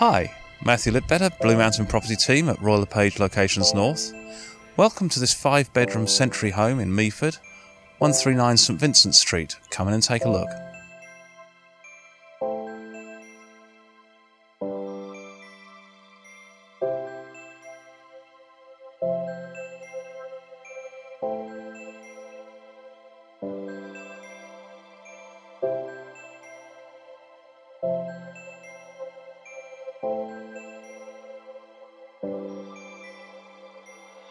Hi, Matthew Lidbetter, Blue Mountain Property Team at Royal LePage Locations North. Welcome to this five bedroom century home in Meaford, 139 St Vincent Street. Come in and take a look.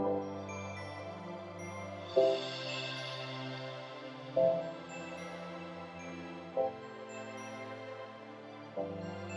Thank you.